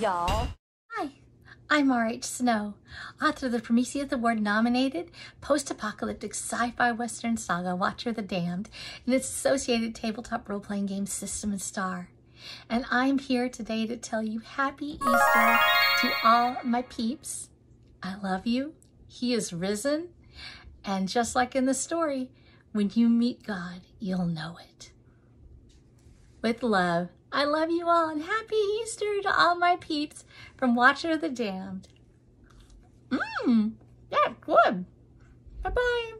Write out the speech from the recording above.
y'all. Hi, I'm R.H. Snow, author of the Prometheus Award nominated post-apocalyptic sci-fi western saga Watcher the Damned and its associated tabletop role-playing game System and Star. And I'm here today to tell you Happy Easter to all my peeps. I love you. He is risen. And just like in the story, when you meet God, you'll know it. With love, I love you all and happy Easter to all my peeps from Watcher of the Damned. Mmm, that's good. Bye-bye.